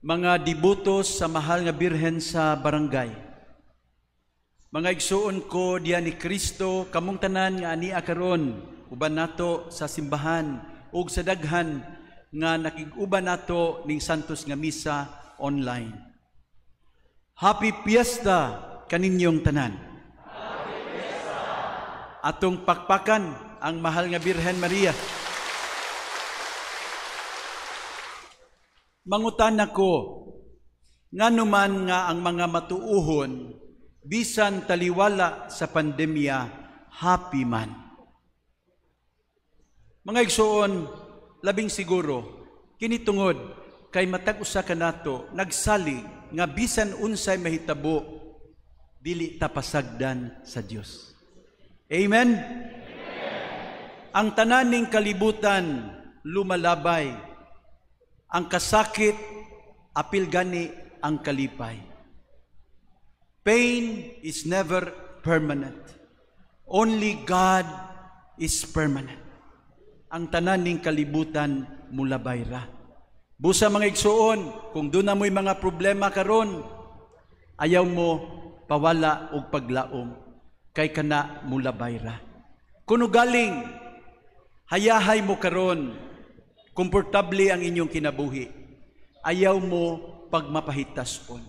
mga dibutos sa mahal nga birhen sa barangay. Mga igsuon ko diya ni Kristo kamong tanan nga ani karon uban nato sa simbahan ug sa daghan nga nakig-uban nato ning santos nga misa online. Happy Fiesta kaninyong tanan. Happy Fiesta. Atong pakpakan ang mahal nga Birhen Maria. Mangutan ako, nga naman nga ang mga matuuhon, bisan taliwala sa pandemya, happy man. Mga igsoon, labing siguro, kinitungod, kay matag usa ka nato, nagsali nga bisan unsay mahitabo, dili tapasagdan sa Dios. Amen? Amen. Ang tananing kalibutan lumalabay ang kasakit, apil gani ang kalipay. Pain is never permanent. Only God is permanent. Ang tanan ning kalibutan mula bayra. Busa mga igsuon, kung doon na mo'y mga problema karon, ayaw mo pawala og paglaom kay kana mula bayra. Kuno galing hayahay mo karon komportable ang inyong kinabuhi. Ayaw mo pag mapahitason.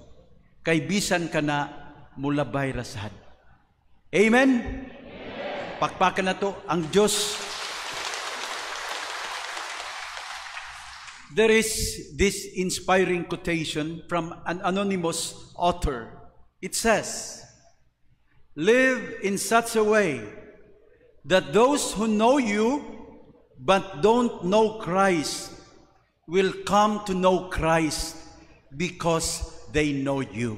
Kay bisan ka na mulabay rasad. Amen? Amen. Pakpakan na to ang Diyos. There is this inspiring quotation from an anonymous author. It says, Live in such a way that those who know you but don't know Christ will come to know Christ because they know you.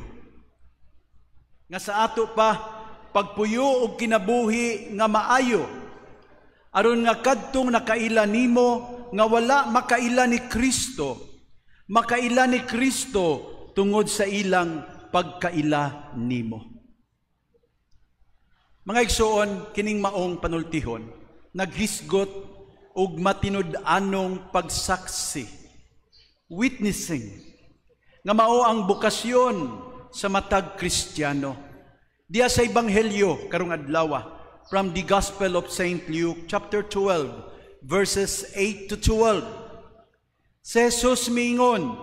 Nga sa ato pa, pagpuyo og kinabuhi nga maayo, aron nga kadtong nakaila nimo nga wala makaila ni Kristo, makaila ni Kristo tungod sa ilang pagkaila nimo. Mga igsoon, kining maong panultihon, naghisgot ug matinud-anong pagsaksi, witnessing, nga mao ang bukasyon sa matag Kristiyano. Diya sa Ebanghelyo karong adlaw from the Gospel of St. Luke chapter 12 verses 8 to 12. Si Jesus mingon,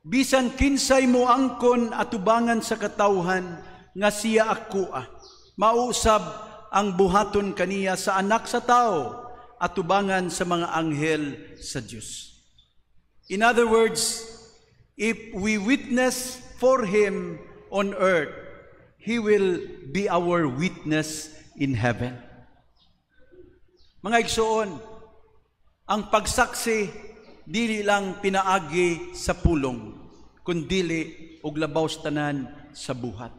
bisan kinsay mo angkon atubangan sa katawhan nga siya ako ah. Mausab ang buhaton kaniya sa anak sa tao at tubangan sa mga anghel sa Diyos. In other words, if we witness for Him on earth, He will be our witness in heaven. Mga igsoon, ang pagsaksi dili lang pinaagi sa pulong, kundili og labaw tanan sa buhat.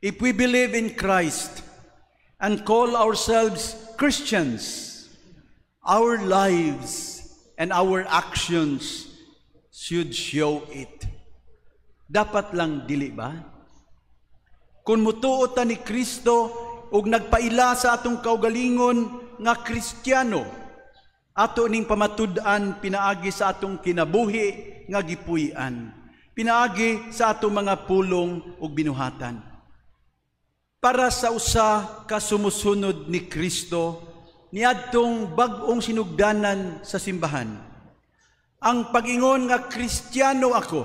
If we believe in Christ and call ourselves Christians, Our lives and our actions should show it. Dapat lang dili ba? Kung mutuot ta ni Kristo ug nagpaila sa atong kaugalingon nga Kristiyano, ato ning pamatud-an pinaagi sa atong kinabuhi nga gipuy-an. Pinaagi sa atong mga pulong ug binuhatan. Para sa usa ka sumusunod ni Kristo, niadtong bag-ong sinugdanan sa simbahan. Ang pagingon nga Kristiyano ako,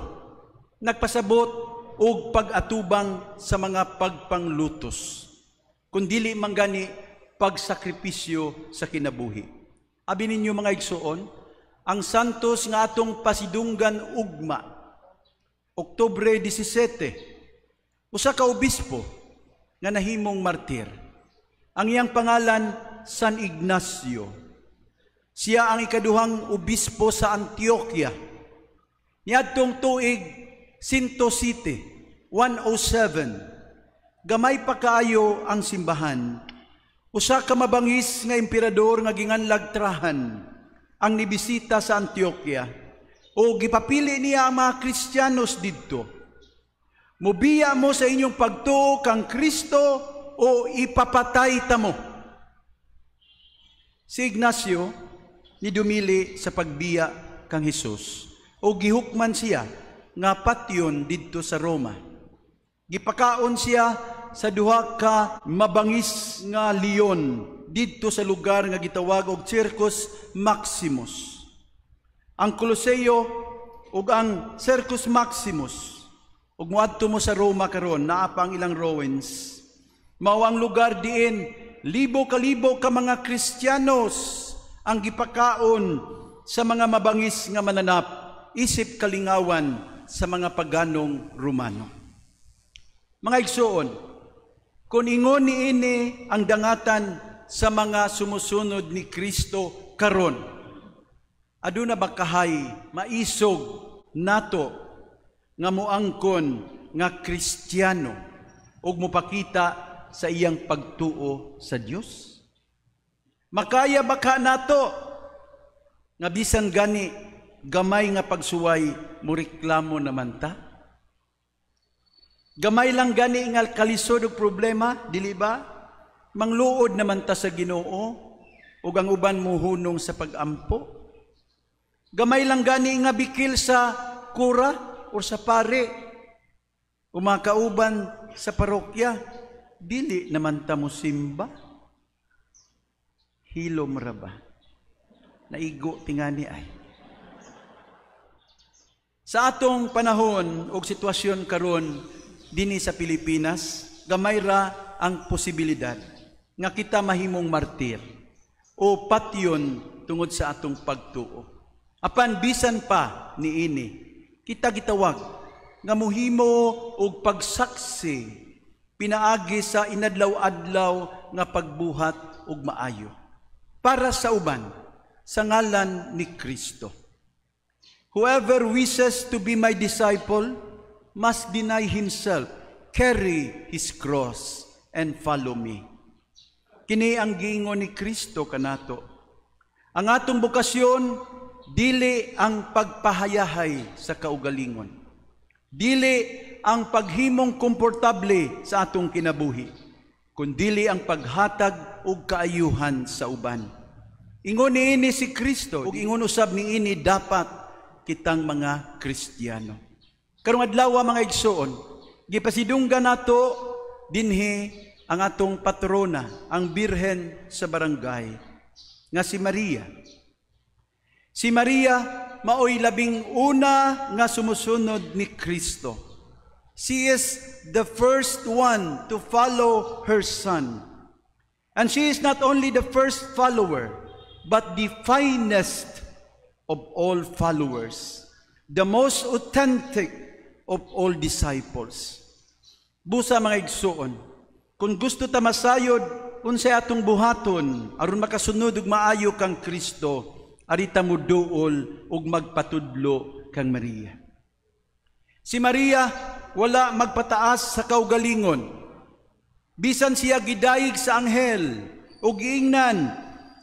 nagpasabot og pag-atubang sa mga pagpanglutos. Kundili manggani pagsakripisyo sa kinabuhi. Abi ninyo mga igsuon, ang santos nga atong pasidunggan ugma, Oktubre 17, usa ka obispo nga nahimong martir. Ang iyang pangalan San Ignacio. Siya ang ikaduhang obispo sa Antioquia. Niadtong tuig Sinto City, 107. Gamay pa kaayo ang simbahan. Usa ka mabangis nga emperador nga ginganlag trahan ang nibisita sa Antioquia o gipapili niya ang mga Kristiyanos didto. Mubiya mo sa inyong pagtuo kang Kristo o ipapatay ta mo. Si Ignacio ni dumili sa pagbiya kang Hesus o gihukman siya nga patyon didto sa Roma. Gipakaon siya sa duha ka mabangis nga leon didto sa lugar nga gitawag og Circus Maximus. Ang Coloseo ug ang Circus Maximus ug moadto mo sa Roma karon naa pa ang ilang ruins. Mao ang lugar diin libo kalibo ka mga Kristiyanos ang gipakaon sa mga mabangis nga mananap isip kalingawan sa mga paganong Romano. Mga igsoon, kung ingon ni ini ang dangatan sa mga sumusunod ni Kristo karon, aduna ba kahay maisog nato nga moangkon nga Kristiyano ug mopakita sa iyang pagtuo sa Dios? Makaya ba ka nato nga bisan gani gamay nga pagsuway mo reklamo naman ta? Gamay lang gani nga kalisod og problema, dili ba? Mangluod naman ta sa Ginoo ug ang uban muhunong sa pagampo. Gamay lang gani nga bikil sa kura o sa pare o mga kauban sa parokya, dili naman ta mo simba. Hilom ra ba? Naigo tingani ay. Sa atong panahon o sitwasyon karon dinhi sa Pilipinas, gamay ra ang posibilidad nga kita mahimong martir o patyon tungod sa atong pagtuo. Apan bisan pa ni ini, kita gitawag nga muhimo og pagsaksi pinaagi sa inadlaw-adlaw nga pagbuhat og maayo para sa uban sa ngalan ni Kristo. Whoever wishes to be my disciple must deny himself, carry his cross, and follow me. Kini ang giingon ni Kristo kanato. Ang atong bukasyon, dili ang pagpahayahay sa kaugalingon. Dili ang paghimong komportable sa atong kinabuhi, kundili ang paghatag og kaayuhan sa uban. Ingon niini si Kristo, ug ingon usab niini dapat kitang mga Kristiyano. Karong adlaw mga igsoon, gipasidunggan nato dinhi ang atong patrona, ang Birhen sa barangay nga si Maria. Si Maria maoy labing una nga sumusunod ni Kristo. She is the first one to follow her son. And she is not only the first follower, but the finest of all followers, the most authentic of all disciples. Busa mga igsuon, kung gusto ta masayod unsay atong buhaton aron makasunod ug maayo kang Kristo, arita mo duol ug magpatudlo kang Maria. Si Maria wala magpataas sa kaugalingon. Bisan siya gidayig sa anghel ug giingnan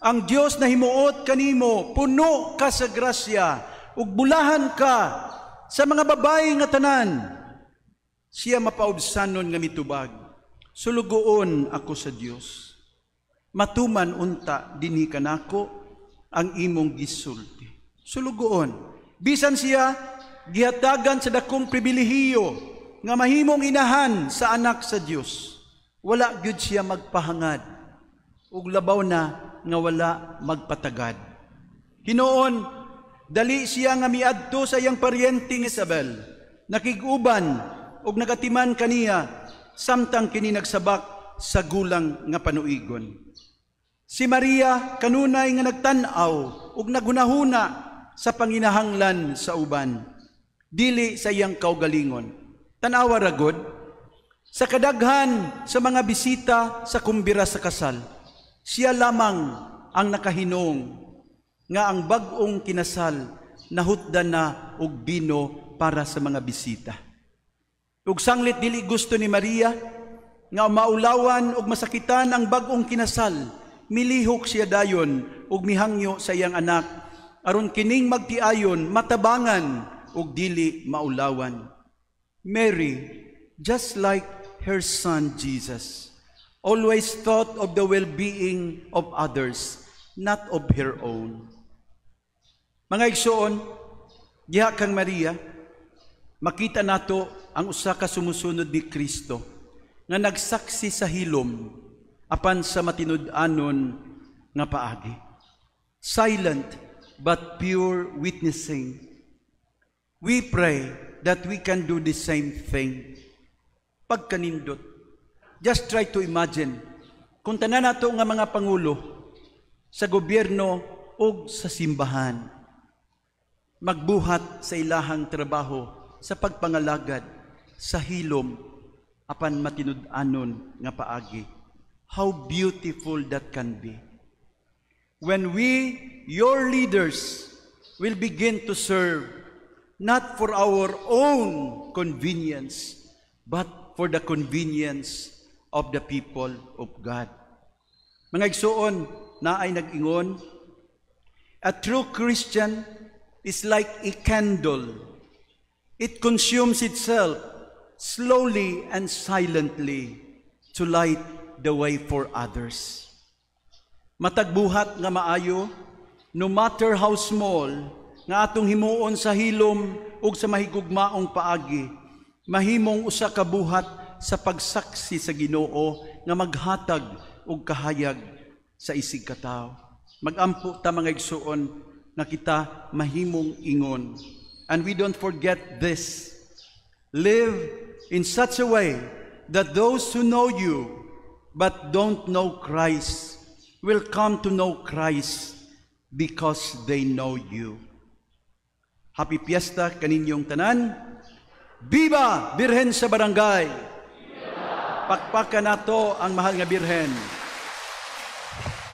ang Dios na himuot kanimo, puno ka sa grasya, ug bulahan ka sa mga babae nga tanan. Siya mapaubsanon nga mitubag. Sulugoon ako sa Dios. Matuman unta dinhi kanako ang imong gisulti. Sulugoon. Bisan siya gihatagan sa dakong pribilehiyo nga mahimong inahan sa anak sa Dios. Wala gyud siya magpahangad ug labaw na nga wala magpatagad. Hinoon, dali siya nga miadto sa iyang paryenteng Isabel, nakiguban ug nagatiman kaniya samtang kini nagsabak sa gulang nga panuigon. Si Maria kanunay nga nagtan-aw ug nagunahuna sa panginahanglan sa uban, dili sa iyang kaugalingon. Tanawa ragod, sa kadaghan sa mga bisita sa kumbira sa kasal, siya lamang ang nakahinong nga ang bagong kinasal nahutdan na og bino para sa mga bisita. Ug sanglit dili gusto ni Maria nga maulawan og masakitan ang bagong kinasal, milihok siya dayon ug mihangyo sa iyang anak aron kining magtiayon matabangan ug dili maulawan. Mary, just like her son Jesus, always thought of the well-being of others, not of her own. Mga igsoon, diha kang Maria, makita nato ang usa ka sumusunod ni Kristo nga nagsaksi sa hilom apan sa matinud-anon nga paagi. Silent but pure witnessing. We pray that we can do the same thing. Pagkanindot. Just try to imagine kung tanan nato nga mga pangulo sa gobyerno o sa simbahan magbuhat sa ilahang trabaho sa pagpangalagad sa hilom apan matinud-anon nga paagi. How beautiful that can be. When we, your leaders, will begin to serve not for our own convenience, but for the convenience of the people of God. Mga igsoon na ay nag-ingon, a true Christian is like a candle. It consumes itself slowly and silently to light the way for others. Matagbuhat nga maayo, no matter how small, nga atong himuon sa hilom ug sa mahigugmaong paagi, mahimong usa ka buhat sa pagsaksi sa Ginoo nga maghatag og kahayag sa isig katawo. Magampo ta mga igsuon nga kita mahimong ingon. And we don't forget this. Live in such a way that those who know you but don't know Christ will come to know Christ because they know you. Happy Fiesta kaninyong tanan. Viva Birhen sa Barangay! Pakpakan nato ang mahal nga Birhen.